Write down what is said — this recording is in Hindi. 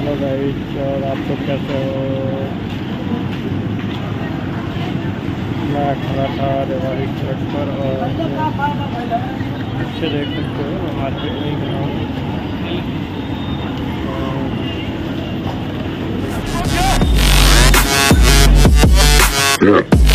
हेलो गाइस, और आप लोग कैसे हो मैं खड़ा था रेवाड़ी सड़क पर, और अच्छे देख सकते हो मार्केट नहीं गया हूँ Yeah.